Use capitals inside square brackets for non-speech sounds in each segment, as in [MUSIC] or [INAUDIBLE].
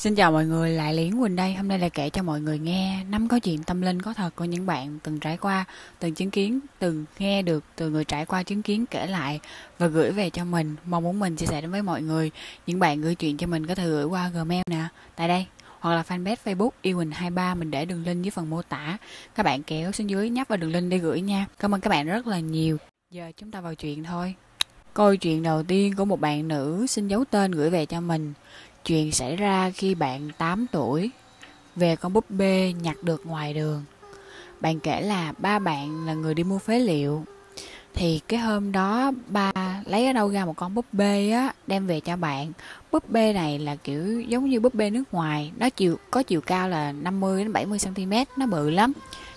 Xin chào mọi người, lại Liễn Quỳnh đây. Hôm nay là kể cho mọi người nghe năm câu chuyện tâm linh có thật của những bạn từng trải qua, từng chứng kiến, từng nghe được từ người trải qua chứng kiến kể lại và gửi về cho mình. Mong muốn mình chia sẻ đến với mọi người. Những bạn gửi chuyện cho mình có thể gửi qua Gmail nè, tại đây hoặc là fanpage Facebook yêu Quỳnh 23 mình để đường link dưới phần mô tả. Các bạn kéo xuống dưới nhấp vào đường link để gửi nha. Cảm ơn các bạn rất là nhiều. Giờ chúng ta vào chuyện thôi. Câu chuyện đầu tiên của một bạn nữ xin giấu tên gửi về cho mình. Chuyện xảy ra khi bạn 8 tuổi, về con búp bê nhặt được ngoài đường. Bạn kể là ba bạn là người đi mua phế liệu. Thì cái hôm đó ba lấy ở đâu ra một con búp bê á, đem về cho bạn. Búp bê này là kiểu giống như búp bê nước ngoài, nó chiều có chiều cao là 50 đến 70 cm, nó bự lắm.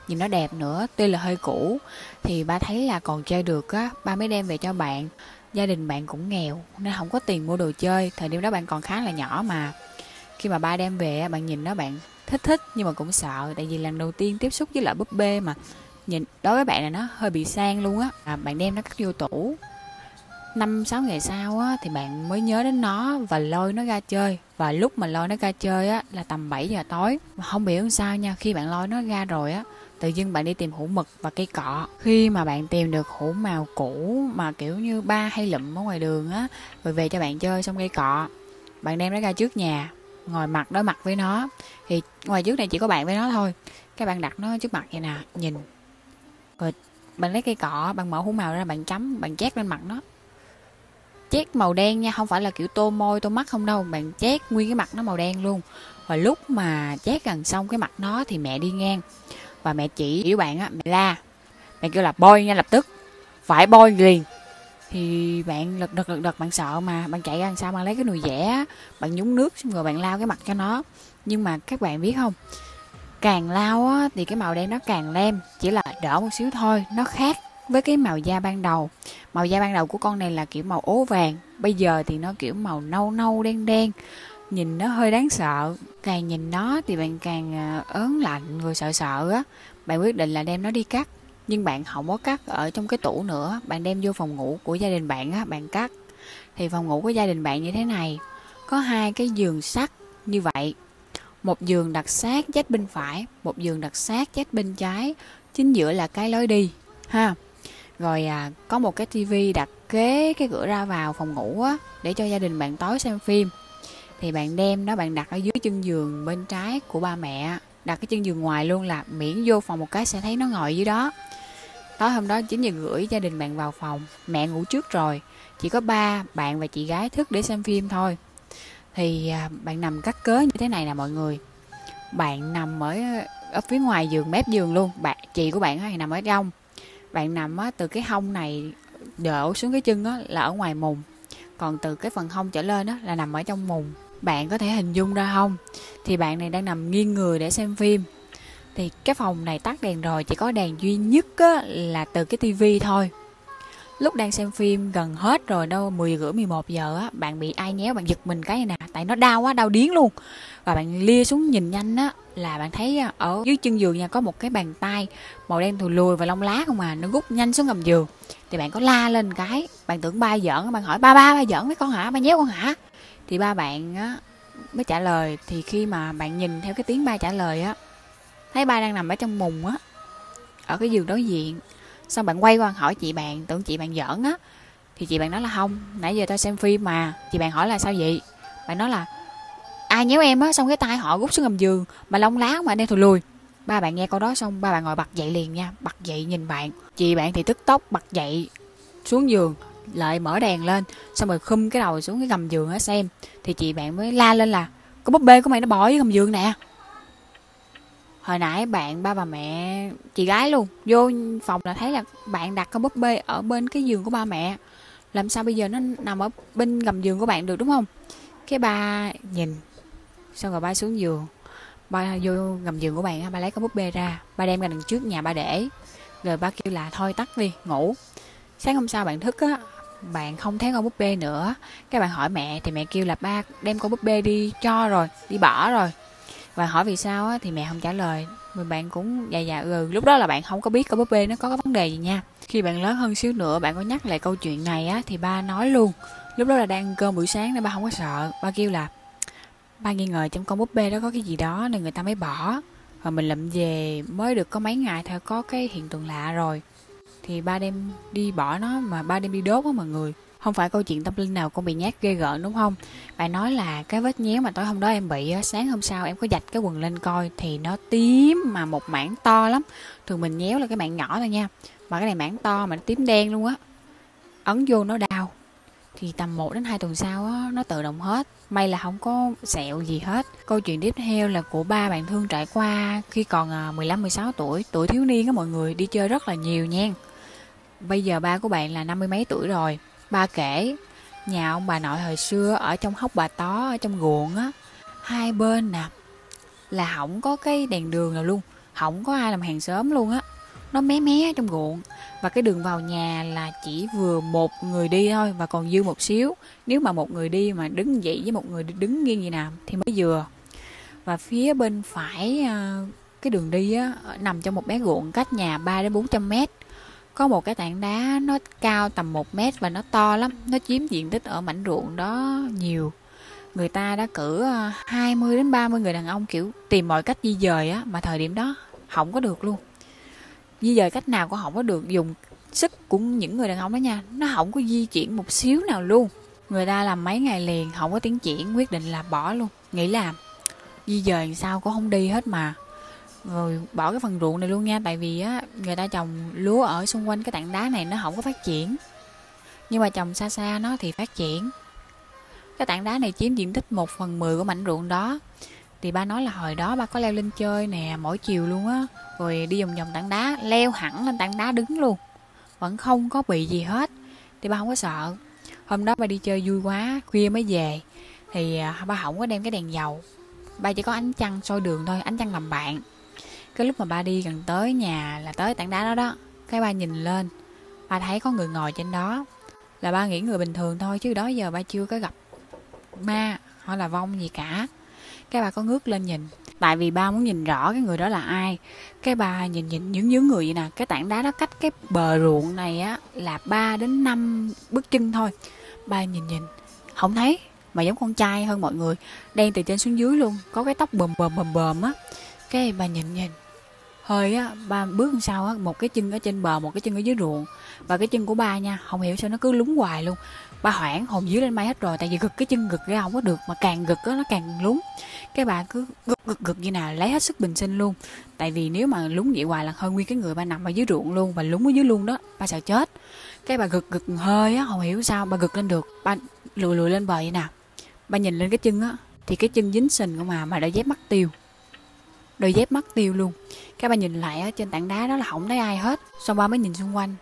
Nhìn nó đẹp nữa, tuy là hơi cũ thì ba thấy là còn chơi được á, ba mới đem về cho bạn gia đình bạn cũng nghèo nên không có tiền mua đồ chơi. Thời điểm đó bạn còn khá là nhỏ mà. Khi mà ba đem về bạn nhìn nó bạn thích thích nhưng mà cũng sợ. Tại vì lần đầu tiên tiếp xúc với loại búp bê mà nhìn đối với bạn là nó hơi bị sang luôn á. À, bạn đem nó cất vô tủ. Năm sáu ngày sau á thì bạn mới nhớ đến nó và lôi nó ra chơi. Và lúc mà lôi nó ra chơi á là tầm 7 giờ tối. Mà không biết sao nha khi bạn lôi nó ra rồi á tự dưng bạn đi tìm hũ mực và cây cọ khi mà bạn tìm được hũ màu cũ mà kiểu như ba hay lụm ở ngoài đường á, rồi về cho bạn chơi xong cây cọ, bạn đem nó ra trước nhà, ngồi mặt đối mặt với nó. Thì ngoài trước này chỉ có bạn với nó thôi. Các bạn đặt nó trước mặt vậy nè, nhìn. Rồi bạn lấy cây cọ, bạn mở hũ màu ra, bạn chấm, bạn chét lên mặt nó. Chét màu đen nha, không phải là kiểu tô môi, tô mắt không đâu. Bạn chét nguyên cái mặt nó màu đen luôn. Và lúc mà chét gần xong cái mặt nó thì mẹ đi ngang và mẹ chỉ với bạn á mẹ la. Mẹ kêu là bôi nha lập tức. Phải bôi liền. Thì bạn lật đật lật đật bạn sợ mà bạn chạy ra làm sao bạn lấy cái nồi dẻ bạn nhúng nước xong rồi bạn lao cái mặt cho nó. Nhưng mà các bạn biết không càng lao á, thì cái màu đen nó càng lem chỉ là đỡ một xíu thôi nó khác với cái màu da ban đầu. Màu da ban đầu của con này là kiểu màu ố vàng bây giờ thì nó kiểu màu nâu nâu đen đen nhìn nó hơi đáng sợ. Càng nhìn nó thì bạn càng à, ớn lạnh vừa sợ sợ á. Bạn quyết định là đem nó đi cắt. Nhưng bạn không có cắt ở trong cái tủ nữa. Bạn đem vô phòng ngủ của gia đình bạn á bạn cắt. Thì phòng ngủ của gia đình bạn như thế này. Có hai cái giường sắt như vậy. Một giường đặt sát chết bên phải một giường đặt sát chết bên trái. Chính giữa là cái lối đi ha. Rồi à, có một cái tivi đặt kế cái cửa ra vào phòng ngủ á để cho gia đình bạn tối xem phim thì bạn đem nó bạn đặt ở dưới chân giường bên trái của ba mẹ. Đặt cái chân giường ngoài luôn là miễn vô phòng một cái sẽ thấy nó ngồi dưới đó. Tối hôm đó chính giờ gửi gia đình bạn vào phòng. Mẹ ngủ trước rồi. Chỉ có ba bạn và chị gái thức để xem phim thôi. Thì à, bạn nằm cắt cớ như thế này nè mọi người. Bạn nằm ở ở phía ngoài giường mép giường luôn. Bạn chị của bạn thì nằm ở trong. Bạn nằm á, từ cái hông này đổ xuống cái chân á, là ở ngoài mùng. Còn từ cái phần hông trở lên á, là nằm ở trong mùng bạn có thể hình dung ra không? Thì bạn này đang nằm nghiêng người để xem phim. Thì cái phòng này tắt đèn rồi chỉ có đèn duy nhất á, là từ cái tivi thôi. Lúc đang xem phim gần hết rồi đâu 10 rưỡi 11 giờ á bạn bị ai nhéo bạn giật mình cái này nè tại nó đau quá đau điếng luôn. Và bạn lia xuống nhìn nhanh á là bạn thấy à, ở dưới chân giường nha có một cái bàn tay màu đen thù lùi và lông lá không à nó rút nhanh xuống gầm giường. Thì bạn có la lên cái bạn tưởng ba giỡn bạn hỏi ba ba ba giỡn với con hả? Ba nhéo con hả? Thì ba bạn á, mới trả lời. Thì khi mà bạn nhìn theo cái tiếng ba trả lời á, thấy ba đang nằm ở trong mùng á, ở cái giường đối diện. Xong bạn quay qua hỏi chị bạn, tưởng chị bạn giỡn á. Thì chị bạn nói là không, nãy giờ tao xem phim mà. Chị bạn hỏi là sao vậy? Bạn nói là, ai nhéo em á? Xong cái tay họ rút xuống gầm giường. Mà lông lá mà đen thùi lùi. Ba bạn nghe câu đó xong, ba bạn ngồi bật dậy liền nha. Bật dậy nhìn bạn. Chị bạn thì tức tốc bật dậy xuống giường lại mở đèn lên, xong rồi khum cái đầu xuống cái gầm giường á xem. Thì chị bạn mới la lên là có búp bê của mày nó bỏ dưới gầm giường nè. Hồi nãy bạn ba bà mẹ, chị gái luôn, vô phòng là thấy là bạn đặt con búp bê ở bên cái giường của ba mẹ. Làm sao bây giờ nó nằm ở bên gầm giường của bạn được, đúng không? Cái ba nhìn, xong rồi ba xuống giường. Ba vô gầm giường của bạn, ba lấy con búp bê ra, ba đem ra đằng trước nhà ba để. Rồi ba kêu là thôi tắt đi, ngủ sáng hôm sau bạn thức á bạn không thấy con búp bê nữa. Các bạn hỏi mẹ thì mẹ kêu là ba đem con búp bê đi cho rồi đi bỏ rồi. Và hỏi vì sao á, thì mẹ không trả lời. Mà bạn cũng dạ dạ ừ lúc đó là bạn không có biết con búp bê nó có cái vấn đề gì nha. Khi bạn lớn hơn xíu nữa bạn có nhắc lại câu chuyện này á thì ba nói luôn. Lúc đó là đang cơm buổi sáng nên ba không có sợ. Ba kêu là ba nghi ngờ trong con búp bê đó có cái gì đó nên người ta mới bỏ. Và mình lậm về mới được có mấy ngày thôi có cái hiện tượng lạ rồi thì ba đem đi bỏ nó mà ba đem đi đốt á mọi người. Không phải câu chuyện tâm linh nào cũng bị nhát ghê gợn đúng không? Bạn nói là cái vết nhéo mà tối hôm đó em bị sáng hôm sau em có dạch cái quần lên coi thì nó tím mà một mảng to lắm. Thường mình nhéo là cái mảng nhỏ thôi nha mà cái này mảng to mà nó tím đen luôn á. Ấn vô nó đau. Thì tầm 1 đến 2 tuần sau á, nó tự động hết. May là không có sẹo gì hết. Câu chuyện tiếp theo là của ba bạn thương trải qua khi còn à, 15 16 tuổi tuổi thiếu niên á mọi người đi chơi rất là nhiều nha bây giờ ba của bạn là năm mươi mấy tuổi rồi? Ba kể, nhà ông bà nội hồi xưa ở trong hốc bà tó, ở trong ruộng á, hai bên nè, là không có cái đèn đường nào luôn không có ai làm hàng xóm luôn á. Nó mé mé trong ruộng, và cái đường vào nhà là chỉ vừa một người đi thôi, và còn dư một xíu. Nếu mà một người đi mà đứng dậy với một người đứng nghiêng gì nào thì mới vừa. Và phía bên phải à, cái đường đi á, nằm trong một bé ruộng cách nhà 3 đến 400 mét có một cái tảng đá nó cao tầm 1 mét và nó to lắm, nó chiếm diện tích ở mảnh ruộng đó nhiều. Người ta đã cử ờ, 20 đến 30 người đàn ông, kiểu, tìm mọi cách di dời á, mà thời điểm đó không có được luôn. Di dời cách nào cũng không có được, dùng sức của những người đàn ông đó nha, nó không có di chuyển một xíu nào luôn. Người ta làm mấy ngày liền không có tiến triển, quyết định là bỏ luôn. Nghĩ là di dời sao cũng không đi hết mà rồi bỏ cái phần ruộng này luôn nha, tại vì á, người ta trồng lúa ở xung quanh cái tảng đá này nó không có phát triển. Nhưng mà trồng xa xa nó thì phát triển. Cái tảng đá này chiếm diện tích một phần mười của mảnh ruộng đó. Thì ba nói là hồi đó ba có leo lên chơi nè, mỗi chiều luôn á. Rồi đi vòng vòng tảng đá, leo hẳn lên tảng đá đứng luôn. Vẫn không có bị gì hết. Thì ba không có sợ. Hôm đó ba đi chơi vui quá, khuya mới về. Thì à, ba không có đem cái đèn dầu. Ba chỉ có ánh trăng soi đường thôi, ánh trăng làm bạn cái lúc mà ba đi gần tới nhà là tới tảng đá đó đó. Cái ba nhìn lên, ba thấy có người ngồi trên đó. Là ba nghĩ người bình thường thôi, chứ đó giờ ba chưa có gặp ma hoặc là vong gì cả. Cái bà có ngước lên nhìn, tại vì ba muốn nhìn rõ cái người đó là ai. Cái bà nhìn nhìn những những người vậy nè, cái tảng đá đó cách cái bờ ruộng này á là 3 đến 5 bước chân thôi. Ba nhìn nhìn, không thấy, mà giống con trai hơn mọi người, đen từ trên xuống dưới luôn, có cái tóc bờm bờm bờm bờm á. Cái bà nhìn nhìn hơi á, ba bước sau á, một cái chân ở trên bờ, một cái chân ở dưới ruộng. Và cái chân của ba nha, không hiểu sao nó cứ lúng hoài luôn. Ba hoảng, hồn dưới lên mây hết rồi, tại vì gực cái chân gực ra không có được, mà càng gực á, nó càng lúng. Cái bà cứ gực gực gực như nào, lấy hết sức bình sinh luôn. Tại vì nếu mà lúng vậy hoài là hơi nguyên cái người ba nằm ở dưới ruộng luôn, và lúng ở dưới luôn đó, ba sợ chết. Cái bà gực gực hơi á, không hiểu sao ba gực lên được. Ba lùi lùi lên bờ vậy nào ba nhìn lên cái chân á, thì cái chân dính sình của mà mà đã dép mắt tiêu đôi dép mất tiêu luôn. Cái ba nhìn lại trên tảng đá đó là không thấy ai hết. Xong ba mới nhìn xung quanh.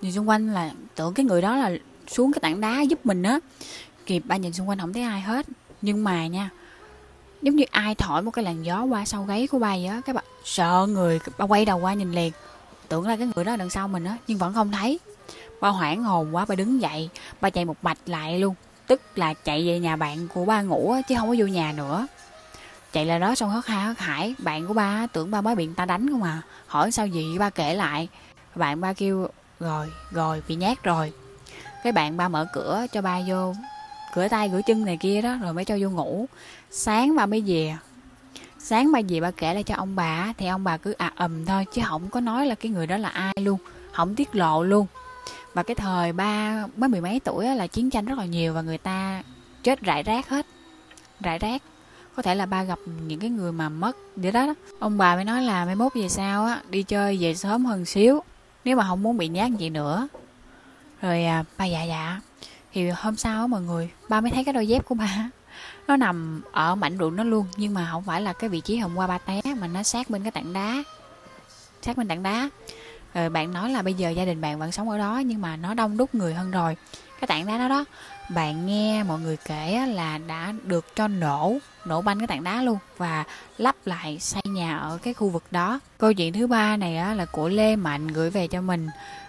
Nhìn xung quanh là tưởng cái người đó là xuống cái tảng đá giúp mình á. Kịp ba nhìn xung quanh không thấy ai hết. Nhưng mà nha giống như ai thổi một cái làn gió qua sau gáy của ba vậy á các bạn sợ người ba quay đầu qua nhìn liền. Tưởng là cái người đó đằng sau mình á nhưng vẫn không thấy. Ba hoảng hồn quá ba đứng dậy ba chạy một mạch lại luôn. Tức là chạy về nhà bạn của ba ngủ á, chứ không có vô nhà nữa chạy lại đó, xong hớt ha hớt hải bạn của ba, tưởng ba mới bị người ta đánh không à? Hỏi sao gì ba kể lại. Bạn ba kêu, rồi rồi, bị nhát rồi. Cái bạn ba mở cửa cho ba vô, cửa tay, cửa chân này kia đó, rồi mới cho vô ngủ. Sáng ba mới về. Sáng ba về ba kể lại cho ông bà, thì ông bà cứ à ầm thôi, chứ không có nói là cái người đó là ai luôn không tiết lộ luôn. Và cái thời ba mới mười mấy tuổi là chiến tranh rất là nhiều và người ta chết rải rác hết, rải rác có thể là ba gặp những cái người mà mất vậy đó, đó. Ông bà mới nói là mấy mốt về sau á đi chơi về sớm hơn xíu nếu mà không muốn bị nhát gì nữa. Rồi à, ba dạ dạ thì hôm sau á mọi người ba mới thấy cái đôi dép của ba. Nó nằm ở mảnh ruộng nó luôn nhưng mà không phải là cái vị trí hôm qua ba té mà nó sát bên cái tảng đá sát bên tảng đá. Rồi bạn nói là bây giờ gia đình bạn vẫn sống ở đó nhưng mà nó đông đúc người hơn rồi. Cái tảng đá đó đó bạn nghe mọi người kể là đã được cho nổ nổ banh cái tảng đá luôn và lắp lại xây nhà ở cái khu vực đó. Câu chuyện thứ ba này là của lê mạnh gửi về cho mình.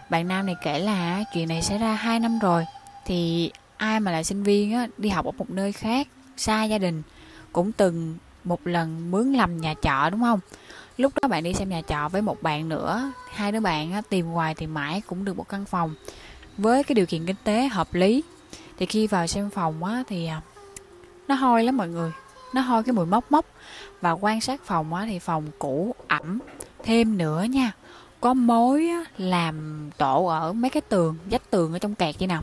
Bạn nam này kể là chuyện này xảy ra 2 năm rồi, thì ai mà là sinh viên đi học ở một nơi khác, xa gia đình, cũng từng một lần mướn làm nhà trọ, đúng không? Lúc đó bạn đi xem nhà trọ với một bạn nữa, hai đứa bạn tìm hoài thì mãi cũng được một căn phòng. Với cái điều kiện kinh tế hợp lý thì khi vào xem phòng á thì à, nó hôi lắm mọi người. Nó hôi cái mùi mốc mốc. Và quan sát phòng á, thì phòng cũ ẩm thêm nữa nha. Có mối á, làm tổ ở mấy cái tường vách tường ở trong kẹt vậy nào.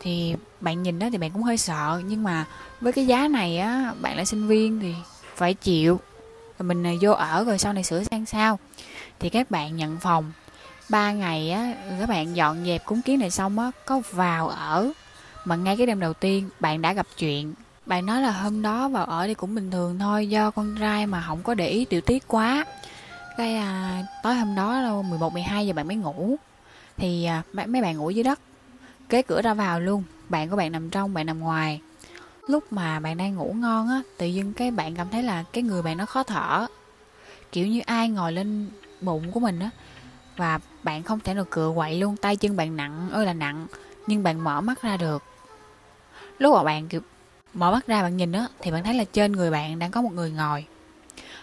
Thì bạn nhìn đó thì bạn cũng hơi sợ. Nhưng mà với cái giá này á bạn là sinh viên thì phải chịu. Rồi mình à, vô ở rồi sau này sửa sang sao thì các bạn nhận phòng. Ba ngày á các bạn dọn dẹp cúng kiến này xong á có vào ở mà ngay cái đêm đầu tiên bạn đã gặp chuyện. Bạn nói là hôm đó vào ở thì cũng bình thường thôi do con trai mà không có để ý tiểu tiết quá. Cái à, tối hôm đó đâu 11 12 giờ bạn mới ngủ. Thì à, mấy bạn ngủ dưới đất. Kế cửa ra vào luôn. Bạn của bạn nằm trong bạn nằm ngoài. Lúc mà bạn đang ngủ ngon á tự dưng cái bạn cảm thấy là cái người bạn nó khó thở. Kiểu như ai ngồi lên bụng của mình á và bạn không thể nào cựa quậy luôn tay chân bạn nặng ơi là nặng nhưng bạn mở mắt ra được. Lúc mà bạn kiểu mở mắt ra bạn nhìn á thì bạn thấy là trên người bạn đang có một người ngồi.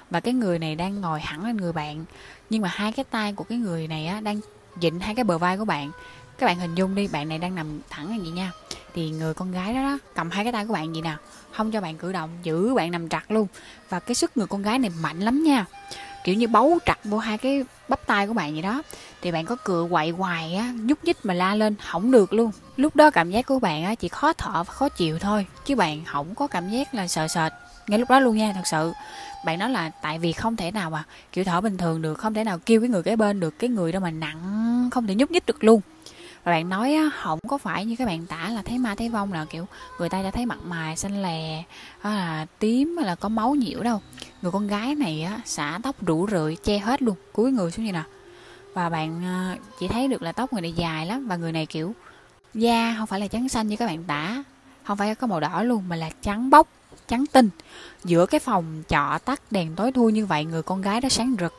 Và cái người này đang ngồi hẳn lên người bạn. Nhưng mà hai cái tay của cái người này á đang dịnh hai cái bờ vai của bạn. Các bạn hình dung đi bạn này đang nằm thẳng như vậy nha. Thì người con gái đó, đó cầm hai cái tay của bạn vậy nè. Không cho bạn cử động giữ bạn nằm chặt luôn. Và cái sức người con gái này mạnh lắm nha kiểu như bấu chặt vô hai cái bắp tay của bạn vậy đó. Thì bạn có cựa quậy hoài á, nhúc nhích mà la lên không được luôn. Lúc đó cảm giác của bạn á, chỉ khó thở và khó chịu thôi, chứ bạn không có cảm giác là sợ sệt. Ngay lúc đó luôn nha, thật sự. Bạn nói là tại vì không thể nào mà kiểu thở bình thường được, không thể nào kêu cái người kế bên được, cái người đó mà nặng, không thể nhúc nhích được luôn và bạn nói á, không có phải như các bạn tả là thấy ma thấy vong là kiểu người ta đã thấy mặt mày xanh lè là tím là có máu nhiễu đâu. Người con gái này á xả tóc rủ rượi che hết luôn cúi người xuống như nào. Và bạn ờ, chỉ thấy được là tóc người này dài lắm và người này kiểu da không phải là trắng xanh như các bạn tả không phải có màu đỏ luôn mà là trắng bóc trắng tinh. Giữa cái phòng trọ tắt đèn tối thui như vậy người con gái đó sáng rực.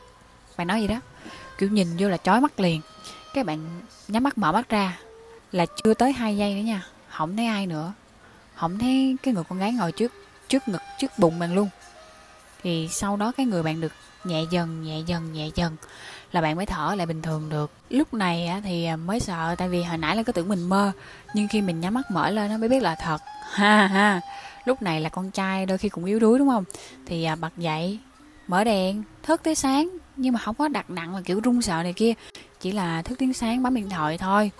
Bạn nói gì đó. Kiểu nhìn vô là chói mắt liền các bạn nhắm mắt mở mắt ra là chưa tới hai giây nữa nha. Không thấy ai nữa. Không thấy cái người con gái ngồi trước trước ngực, trước bụng bạn luôn. Thì sau đó cái người bạn được nhẹ dần nhẹ dần nhẹ dần là bạn mới thở lại bình thường được. Lúc này thì mới sợ, tại vì hồi nãy là cứ tưởng mình mơ, nhưng khi mình nhắm mắt mở lên nó mới biết là thật. [LAUGHS] Ha ha. Lúc này là con trai đôi khi cũng yếu đuối, đúng không? Thì à, bật dậy, mở đèn, thức tới sáng nhưng mà không có đặt nặng là kiểu run sợ này kia. Chỉ là thức tiếng sáng bấm điện thoại thôi.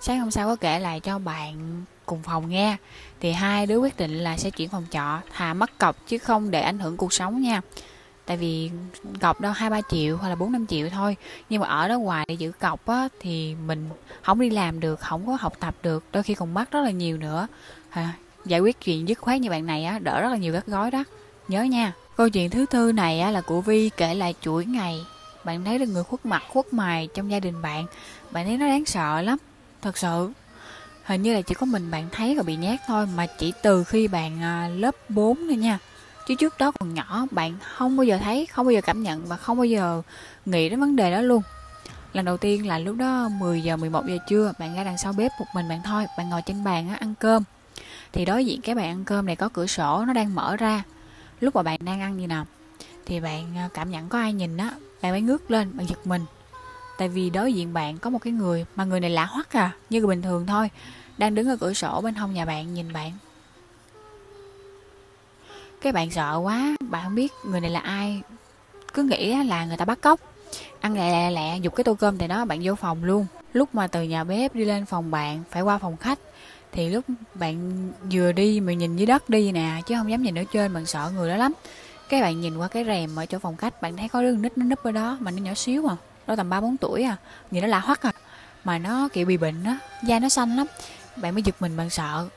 Sáng hôm sau có kể lại cho bạn cùng phòng nghe. Thì hai đứa quyết định là sẽ chuyển phòng trọ thà mất cọc chứ không để ảnh hưởng cuộc sống nha. Tại vì cọc đâu hai ba triệu hoặc là bốn năm triệu thôi. Nhưng mà ở đó hoài để giữ cọc á thì mình không đi làm được không có học tập được. Đôi khi còn mất rất là nhiều nữa. À, giải quyết chuyện dứt khoát như bạn này á đỡ rất là nhiều các gói đó. Nhớ nha câu chuyện thứ tư này á là của vi kể lại chuỗi ngày. Bạn thấy được người khuất mặt khuất mày trong gia đình bạn bạn thấy nó đáng sợ lắm thật sự. Hình như là chỉ có mình bạn thấy rồi bị nhát thôi mà chỉ từ khi bạn à, lớp 4 thôi nha. Chứ trước đó còn nhỏ bạn không bao giờ thấy không bao giờ cảm nhận và không bao giờ nghĩ đến vấn đề đó luôn. Lần đầu tiên là lúc đó 10 giờ 11 giờ trưa bạn ra đằng sau bếp một mình bạn thôi bạn ngồi trên bàn á, ăn cơm. Thì đối diện cái bàn ăn cơm này có cửa sổ nó đang mở ra lúc mà bạn đang ăn gì nào? Thì bạn à, cảm nhận có ai nhìn á, bạn mới ngước lên, bạn giật mình. Tại vì đối diện bạn có một cái người mà người này lạ hoắc à như người bình thường thôi, đang đứng ở cửa sổ bên hông nhà bạn nhìn bạn. Cái bạn sợ quá, bạn không biết người này là ai. Cứ nghĩ là người ta bắt cóc. Ăn lẹ lẹ lẹ dục cái tô cơm thì đó, bạn vô phòng luôn. Lúc mà từ nhà bếp đi lên phòng bạn, phải qua phòng khách thì lúc bạn vừa đi mà nhìn dưới đất đi nè, chứ không dám nhìn ở trên, bạn sợ người đó lắm. Cái bạn nhìn qua cái rèm ở chỗ phòng khách, bạn thấy có đứa nít nó núp ở đó, mà nó nhỏ xíu à. Nó tầm ba bốn tuổi à nhìn nó lạ hoắc à. Mà nó kiểu bị bệnh á, da nó xanh lắm. Bạn mới giật mình, bạn sợ.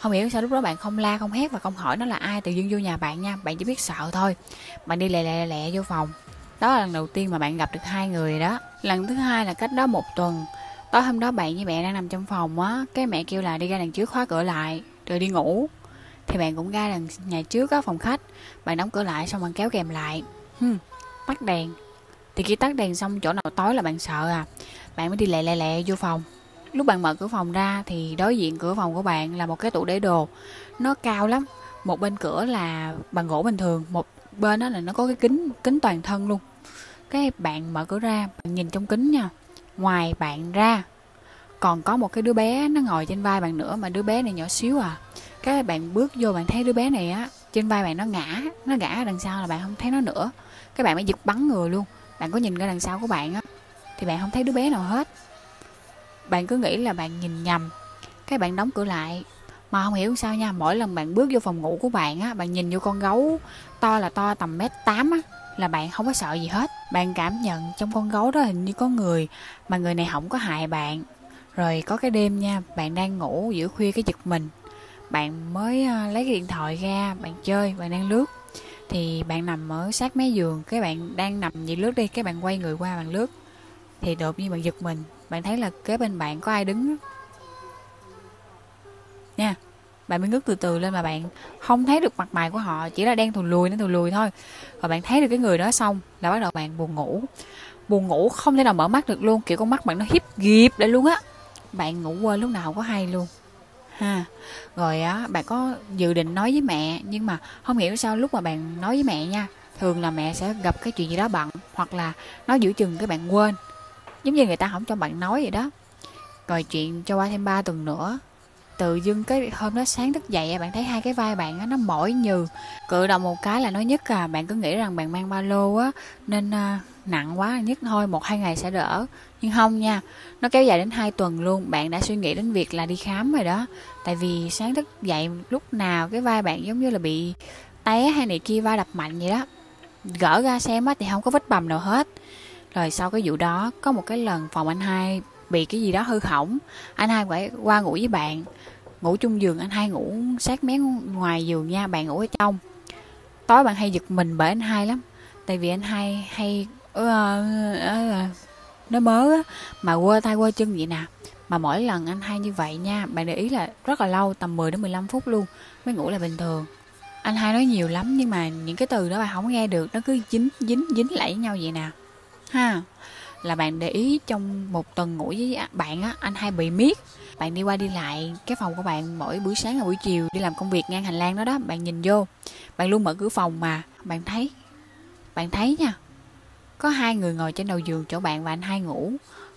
Không hiểu sao lúc đó bạn không la, không hét và không hỏi nó là ai, tự dưng vô nhà bạn nha, bạn chỉ biết sợ thôi. Bạn đi lẹ lẹ lẹ vô phòng. Đó là lần đầu tiên mà bạn gặp được hai người đó. Lần thứ hai là cách đó một tuần tối hôm đó bạn với mẹ đang nằm trong phòng á cái mẹ kêu là đi ra đằng trước khóa cửa lại rồi đi ngủ. Thì bạn cũng ra đằng nhà trước có phòng khách. Bạn đóng cửa lại xong bạn kéo kèm lại. Hmm, tắt đèn. Thì khi tắt đèn xong chỗ nào tối là bạn sợ à. Bạn mới đi lẹ lẹ lẹ vô phòng. Lúc bạn mở cửa phòng ra thì đối diện cửa phòng của bạn là một cái tủ để đồ. Nó cao lắm. Một bên cửa là bằng gỗ bình thường một bên đó là nó có cái kính kính toàn thân luôn. Cái bạn mở cửa ra bạn nhìn trong kính nha ngoài bạn ra. Còn có một cái đứa bé nó ngồi trên vai bạn nữa mà đứa bé này nhỏ xíu à. Cái bạn bước vô bạn thấy đứa bé này á, trên vai bạn nó ngã nó ngã đằng sau là bạn không thấy nó nữa. Cái bạn mới giật bắn người luôn. Bạn có nhìn ra đằng sau của bạn á, thì bạn không thấy đứa bé nào hết. Bạn cứ nghĩ là bạn nhìn nhầm. Cái bạn đóng cửa lại. Mà không hiểu sao nha, mỗi lần bạn bước vô phòng ngủ của bạn á, bạn nhìn vô con gấu to là to tầm mét tám á là bạn không có sợ gì hết. Bạn cảm nhận trong con gấu đó hình như có người, mà người này không có hại bạn. Rồi có cái đêm nha, bạn đang ngủ giữa khuya cái giật mình. Bạn mới à, lấy cái điện thoại ra, bạn chơi, bạn đang lướt. Thì bạn nằm ở sát mé giường, cái bạn đang nằm vậy lướt đi, cái bạn quay người qua bạn lướt. Thì đột nhiên bạn giật mình, bạn thấy là kế bên bạn có ai đứng nha bạn mới ngước từ từ lên mà bạn không thấy được mặt mày của họ, chỉ là đen thù lùi nên thù lùi thôi. Và bạn thấy được cái người đó xong là bắt đầu bạn buồn ngủ. Buồn ngủ không thể nào mở mắt được luôn, kiểu con mắt bạn nó hiếp ghịp lại luôn á. Bạn ngủ quên lúc nào có hay luôn. Ha. Rồi á, bạn có dự định nói với mẹ, nhưng mà không hiểu sao lúc mà bạn nói với mẹ nha, thường là mẹ sẽ gặp cái chuyện gì đó bận, hoặc là nó giữa chừng cái bạn quên. Giống như người ta không cho bạn nói vậy đó. Rồi chuyện cho qua thêm 3 tuần nữa tự dưng cái hôm đó sáng thức dậy bạn thấy hai cái vai bạn á nó mỏi nhừ. Cự động một cái là nói nhất à bạn cứ nghĩ rằng bạn mang ba lô á nên à, nặng quá nhất thôi một hai ngày sẽ đỡ. Nhưng không nha nó kéo dài đến hai tuần luôn bạn đã suy nghĩ đến việc là đi khám rồi đó. Tại vì sáng thức dậy lúc nào cái vai bạn giống như là bị té hay này kia vai đập mạnh vậy đó. Gỡ ra xem á thì không có vết bầm nào hết. Rồi sau cái vụ đó có một cái lần phòng anh hai bị cái gì đó hư hỏng anh hai phải qua ngủ với bạn ngủ chung giường anh hai ngủ sát mé ngoài giường nha bạn ngủ ở trong. Tối bạn hay giật mình bởi anh hai lắm tại vì anh hai hay uh, uh, nó mớ á, mà quơ tay quơ chân vậy nè. Mà mỗi lần anh hai như vậy nha bạn để ý là rất là lâu tầm 10 đến 15 phút luôn mới ngủ là bình thường. Anh hai nói nhiều lắm nhưng mà những cái từ đó bạn không nghe được nó cứ dính dính dính lại với nhau vậy nè. Ha là bạn để ý trong một tuần ngủ với bạn á, anh hai bị miết. Bạn đi qua đi lại, cái phòng của bạn mỗi buổi sáng và buổi chiều đi làm công việc ngang hành lang đó đó, bạn nhìn vô, bạn luôn mở cửa phòng mà. Bạn thấy bạn thấy nha, có hai người ngồi trên đầu giường chỗ bạn và anh hai ngủ.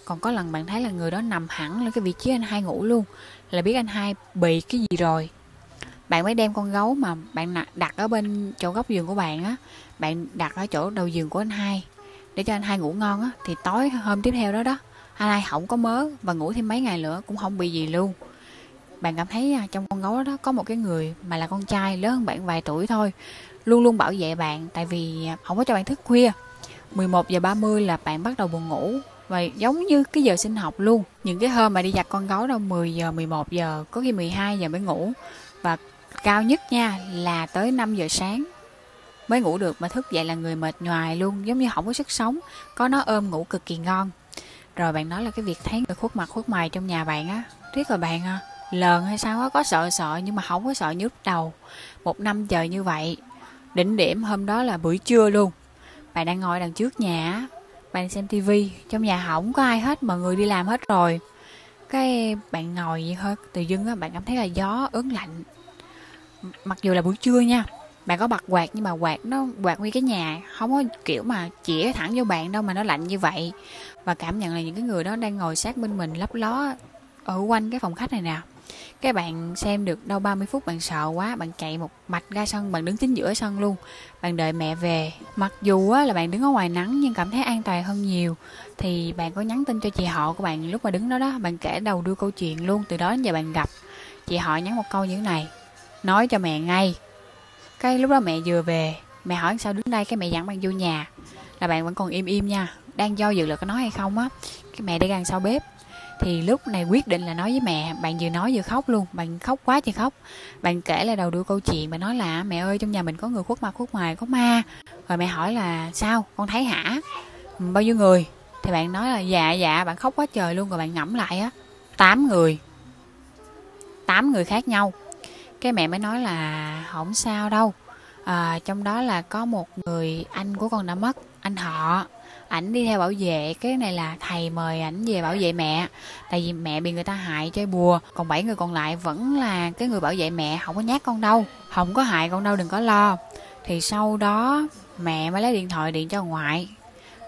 Còn có lần bạn thấy là người đó nằm hẳn lên cái vị trí anh hai ngủ luôn, là biết anh hai bị cái gì rồi. Bạn mới đem con gấu mà bạn đặt ở bên chỗ góc giường của bạn á, bạn đặt ở chỗ đầu giường của anh hai để cho anh hai ngủ ngon á, thì tối hôm tiếp theo đó đó, anh hai không có mớ và ngủ thêm mấy ngày nữa, cũng không bị gì luôn. Bạn cảm thấy à, trong con gấu đó có một cái người mà là con trai lớn hơn bạn vài tuổi thôi, luôn luôn bảo vệ bạn, tại vì à, không có cho bạn thức khuya. 11 giờ 30 là bạn bắt đầu buồn ngủ và giống như cái giờ sinh học luôn. Những cái hôm mà đi giặt con gấu đâu 10 giờ 11 giờ, có khi 12 giờ mới ngủ. Và cao nhất nha, là tới 5 giờ sáng mới ngủ được mà thức dậy là người mệt nhoài luôn giống như không có sức sống có nó ôm ngủ cực kỳ ngon. Rồi bạn nói là cái việc thấy người khuất mặt khuất mày trong nhà bạn á riết rồi bạn à, lờn hay sao á có sợ sợ nhưng mà không có sợ nhức đầu. Một năm trời như vậy đỉnh điểm hôm đó là buổi trưa luôn. Bạn đang ngồi đằng trước nhà bạn xem tivi trong nhà không có ai hết mọi người đi làm hết rồi. Cái bạn ngồi vậy thôi tự dưng á bạn cảm thấy là gió ớn lạnh. Mặc dù là buổi trưa nha bạn có bật quạt nhưng mà quạt nó quạt nguyên cái nhà không có kiểu mà chĩa thẳng vô bạn đâu mà nó lạnh như vậy. Và cảm nhận là những cái người đó đang ngồi sát bên mình lấp ló ở quanh cái phòng khách này nè. Cái bạn xem được đâu 30 phút bạn sợ quá bạn chạy một mạch ra sân bạn đứng chính giữa sân luôn. Bạn đợi mẹ về. Mặc dù á, là bạn đứng ở ngoài nắng nhưng cảm thấy an toàn hơn nhiều. Thì bạn có nhắn tin cho chị họ của bạn lúc mà đứng đó đó bạn kể đầu đưa câu chuyện luôn từ đó đến giờ bạn gặp. Chị họ nhắn một câu như thế này nói cho mẹ ngay cái lúc đó mẹ vừa về, mẹ hỏi sao đứng đây, cái mẹ dẫn bạn vô nhà là bạn vẫn còn im im nha, đang do dự là có nói hay không á. Cái mẹ đi gần sau bếp. Thì lúc này quyết định là nói với mẹ, bạn vừa nói vừa khóc luôn, bạn khóc quá thì khóc. Bạn kể lại đầu đuôi câu chuyện bạn nói là, mẹ ơi, trong nhà mình có người khuất mặt, khuất ngoài, có ma. Rồi mẹ hỏi là, sao? Con thấy hả? Ừ, bao nhiêu người? Thì bạn nói là dạ dạ bạn khóc quá trời luôn, rồi bạn ngẫm lại á. Tám người. Tám người khác nhau cái mẹ mới nói là không sao đâu. À, trong đó là có một người anh của con đã mất anh họ. Ảnh đi theo bảo vệ cái này là thầy mời ảnh về bảo vệ mẹ. Tại vì mẹ bị người ta hại chơi bùa còn bảy người còn lại vẫn là cái người bảo vệ mẹ không có nhát con đâu. Không có hại con đâu đừng có lo. Thì sau đó mẹ mới lấy điện thoại điện cho ngoại.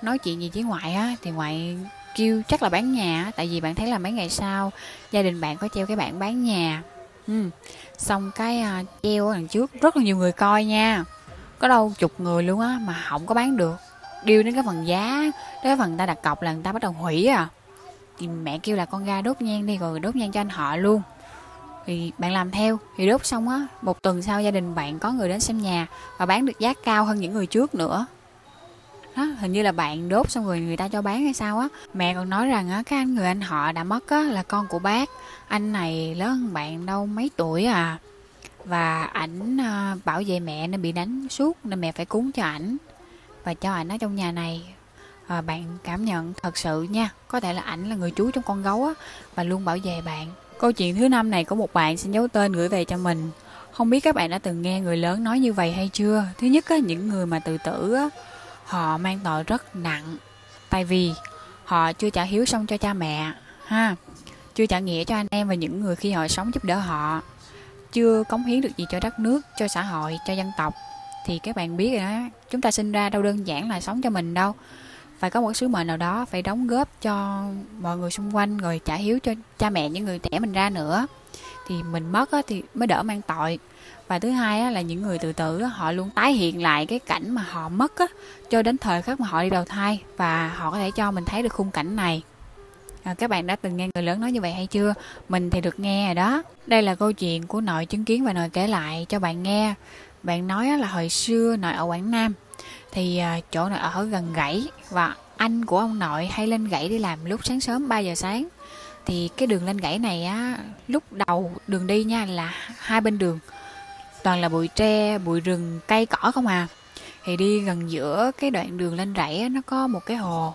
Nói chuyện gì với ngoại á thì ngoại kêu chắc là bán nhà tại vì bạn thấy là mấy ngày sau gia đình bạn có treo cái bảng bán nhà. Ừ xong cái uh, treo ở đằng trước rất là nhiều người coi nha. Có đâu chục người luôn á mà không có bán được. Điêu đến cái phần giá đến phần ta đặt cọc là người ta bắt đầu hủy à. Thì mẹ kêu là con ra đốt nhang đi rồi đốt nhang cho anh họ luôn. Thì bạn làm theo. Thì đốt xong á một tuần sau gia đình bạn có người đến xem nhà và bán được giá cao hơn những người trước nữa đó hình như là bạn đốt xong rồi người ta cho bán hay sao á. Mẹ còn nói rằng á cái anh người anh họ đã mất á là con của bác. Anh này lớn hơn bạn đâu mấy tuổi à. Và ảnh à, bảo vệ mẹ nên bị đánh suốt nên mẹ phải cúng cho ảnh và cho ảnh ở trong nhà này. À, bạn cảm nhận thật sự nha có thể là ảnh là người chú trong con gấu á và luôn bảo vệ bạn. Câu chuyện thứ năm này có một bạn xin giấu tên gửi về cho mình. Không biết các bạn đã từng nghe người lớn nói như vậy hay chưa? Thứ nhất á những người mà tự tử á họ mang tội rất nặng. Tại vì họ chưa trả hiếu xong cho cha mẹ ha. Chưa trả nghĩa cho anh em và những người khi họ sống giúp đỡ họ. Chưa cống hiến được gì cho đất nước cho xã hội cho dân tộc. Thì các bạn biết rồi đó chúng ta sinh ra đâu đơn giản là sống cho mình đâu. Phải có một sứ mệnh nào đó phải đóng góp cho mọi người xung quanh rồi trả hiếu cho cha mẹ những người trẻ mình ra nữa. Thì mình mất á, thì mới đỡ mang tội và thứ hai á, là những người tự tử á, họ luôn tái hiện lại cái cảnh mà họ mất á, cho đến thời khắc mà họ đi đầu thai và họ có thể cho mình thấy được khung cảnh này. À, các bạn đã từng nghe người lớn nói như vậy hay chưa? Mình thì được nghe rồi đó. Đây là câu chuyện của nội chứng kiến và nội kể lại cho bạn nghe. Bạn nói là hồi xưa nội ở quảng nam thì à, chỗ nội ở gần gãy và anh của ông nội hay lên gãy đi làm lúc sáng sớm 3 giờ sáng. Thì cái đường lên gãy này á lúc đầu đường đi nha là hai bên đường toàn là bụi tre, bụi rừng, cây cỏ không à. Thì đi gần giữa cái đoạn đường lên rẫy nó có một cái hồ.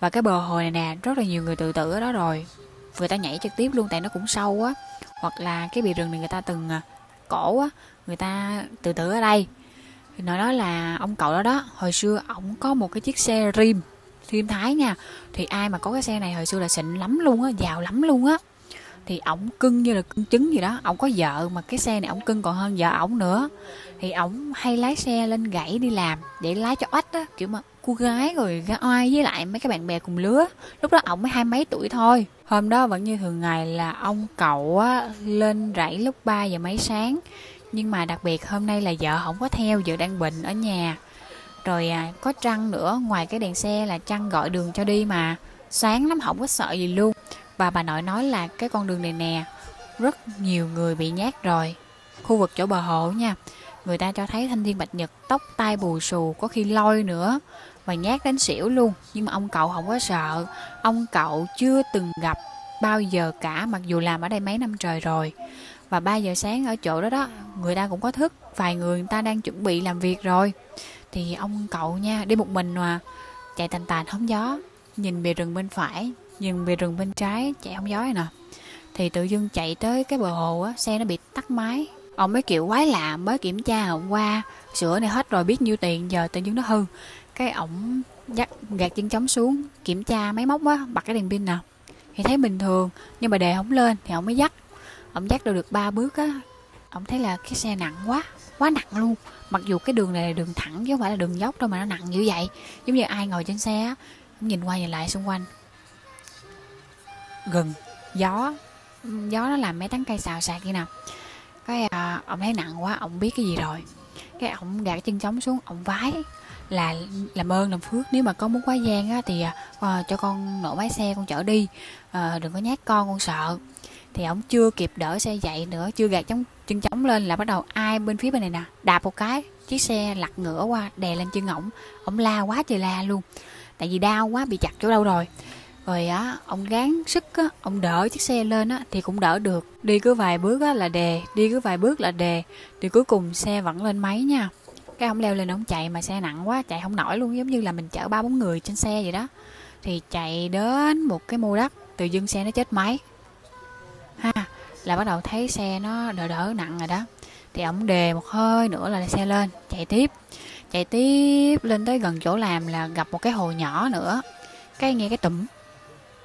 Và cái bờ hồ này nè, rất là nhiều người tự tử ở đó rồi. Người ta nhảy trực tiếp luôn tại nó cũng sâu á. Hoặc là cái bìa rừng này người ta từng à, cổ á, người ta tự tử ở đây. Thì nói đó là ông cậu đó đó, hồi xưa ổng có một cái chiếc xe rim rim thái nha. Thì ai mà có cái xe này hồi xưa là xịn lắm luôn á, giàu lắm luôn á thì ổng cưng như là cưng trứng gì đó. Ổng có vợ mà cái xe này ổng cưng còn hơn vợ ổng nữa. Thì ổng hay lái xe lên gãy đi làm để lái cho oách á. Kiểu mà cô gái rồi gái oai với lại mấy cái bạn bè cùng lứa. Lúc đó ổng mới hai mấy tuổi thôi. Hôm đó vẫn như thường ngày là ông cậu á lên rẫy lúc 3 giờ mấy sáng. Nhưng mà đặc biệt hôm nay là vợ không có theo vợ đang bệnh ở nhà. Rồi à, có trăng nữa ngoài cái đèn xe là trăng gọi đường cho đi mà. Sáng lắm không có sợ gì luôn và bà nội nói là cái con đường này nè, rất nhiều người bị nhát rồi. Khu vực chỗ bờ hồ nha, người ta cho thấy thanh thiên bạch nhật tóc tai bù xù, có khi lôi nữa và nhát đến xỉu luôn. Nhưng mà ông cậu không có sợ. Ông cậu chưa từng gặp bao giờ cả, mặc dù làm ở đây mấy năm trời rồi. Và 3 giờ sáng ở chỗ đó đó, người ta cũng có thức. Vài người người ta đang chuẩn bị làm việc rồi. Thì ông cậu nha, đi một mình mà. Chạy tàn tàn hóng gió, nhìn bìa rừng bên phải nhưng bìa rừng bên trái chạy không gió này nè. Thì tự dưng chạy tới cái bờ hồ á, xe nó bị tắt máy. Ông mới kiểu quái lạ, mới kiểm tra hôm qua sữa này hết rồi biết nhiêu tiền, giờ tự dưng nó hư. Cái ổng dắt gạt chân chống xuống, kiểm tra máy móc á, bật cái đèn pin nè. Thì thấy bình thường, nhưng mà đề không lên thì ổng mới dắt. Ổng dắt được được ba bước á. Ổng thấy là cái xe nặng quá quá nặng luôn. Mặc dù cái đường này là đường thẳng chứ không phải là đường dốc đâu mà nó nặng như vậy. Giống như ai ngồi trên xe á nhìn qua nhìn lại xung quanh gừng gió. Gió nó làm mấy tán cây xào xạc như nào cái à, ông thấy nặng quá ông biết cái gì rồi. Cái ông gạt chân trống xuống ông vái là làm ơn làm phước. Nếu mà có muốn quá gian á thì à, ờ, cho con nổ máy xe con chở đi. À, đừng có nhát con con sợ. Thì ông chưa kịp đỡ xe dậy nữa chưa gạt chống chân trống lên là bắt đầu ai bên phía bên này nè đạp một cái chiếc xe lật ngửa qua đè lên chân ổng. Ổng la quá trời la luôn. Tại vì đau quá bị chặt chỗ đâu rồi rồi á, ông gán sức á, ông đỡ chiếc xe lên á, thì cũng đỡ được. Đi cứ vài bước á là đè, đi cứ vài bước là đè. Thì cuối cùng xe vẫn lên máy nha. Cái ông leo lên ông chạy mà xe nặng quá, chạy không nổi luôn. Giống như là mình chở ba bốn người trên xe vậy đó. Thì chạy đến một cái mô đất từ dưng xe nó chết máy. Ha, là bắt đầu thấy xe nó đỡ đỡ nặng rồi đó. Thì ông đề một hơi nữa là xe lên, chạy tiếp. Chạy tiếp lên tới gần chỗ làm là gặp một cái hồ nhỏ nữa. Cái nghe cái tụm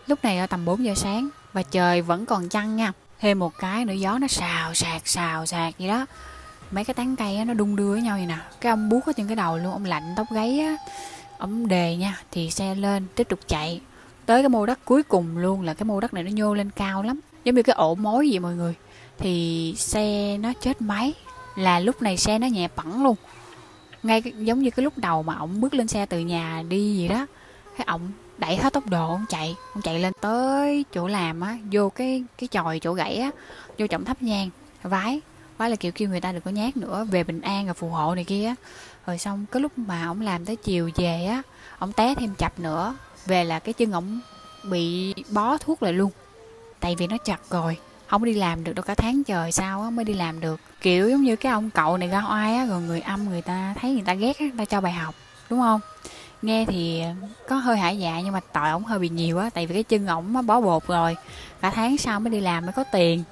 lúc này ở tầm 4 giờ sáng và trời vẫn còn chăng nha. Thêm một cái nữa gió nó xào sạc xào sạc gì đó. Mấy cái tán cây á, nó đung đưa với nhau vậy nè. Cái ông buốt ở trên cái đầu luôn ông lạnh tóc gáy á. Ông đề nha thì xe lên tiếp tục chạy. Tới cái mô đất cuối cùng luôn là cái mô đất này nó nhô lên cao lắm. Giống như cái ổ mối vậy mọi người. Thì xe nó chết máy. Là lúc này xe nó nhẹ bẩn luôn. Ngay giống như cái lúc đầu mà ổng bước lên xe từ nhà đi gì đó cái ổng đẩy hết tốc độ, ông chạy ông chạy lên tới chỗ làm á, vô cái cái chòi chỗ gãy á, vô trọng thắp nhang, vái vái là kiểu kêu người ta đừng có nhát nữa, về bình an rồi phù hộ này kia á. Rồi xong cái lúc mà ông làm tới chiều về á, ông té thêm chập nữa, về là cái chân ổng bị bó thuốc lại luôn, tại vì nó chặt rồi, không đi làm được đâu cả tháng trời sao á mới đi làm được. Kiểu giống như cái ông cậu này ra oai á, rồi người âm người ta, thấy người ta ghét á, người ta cho bài học, đúng không? Nghe thì có hơi hải dạ nhưng mà tội ổng hơi bị nhiều á, tại vì cái chân ổng bó bột rồi. Cả tháng sau mới đi làm mới có tiền.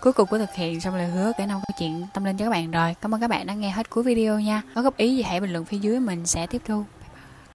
Cuối cùng có thực hiện, xong lời hứa kể năm câu chuyện tâm linh cho các bạn rồi. Cảm ơn các bạn đã nghe hết cuối video nha. Có góp ý gì hãy bình luận phía dưới mình sẽ tiếp thu.